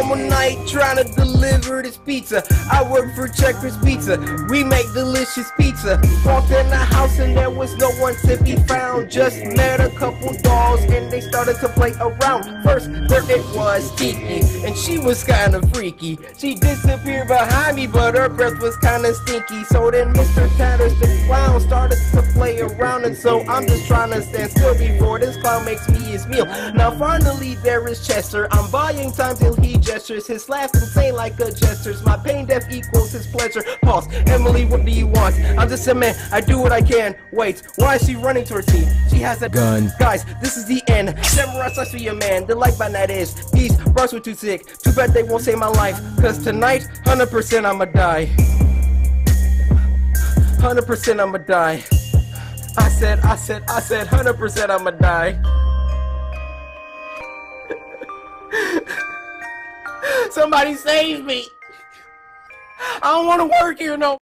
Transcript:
normal night trying to deliver this pizza. I work for Checkers Pizza. We make delicious pizza. Walked in the house and there was no one to be found. Just met a couple dolls and they started to play around. First, there it was Tiki, and she was kind of freaky. She disappeared behind but her breath was kind of stinky. So then Mr. Tatters the clown started to play around, and so I'm just trying to stand still before this clown makes me his meal. Now finally there is Chester. I'm buying time till he gestures. His laugh insane like a jester's. My pain death equals his pleasure. Pause. Emily, what do you want? I'm just a man. I do what I can. Wait, why is she running towards me? She has a Gun. Guys, this is the end. Samurai sucks for your man. The like by night is peace. Bars were too sick. Too bad they won't save my life. Cause tonight, 100% I'ma die. 100% I'ma die. I said, I said, I said, 100% I'ma die. Somebody save me. I don't want to work here no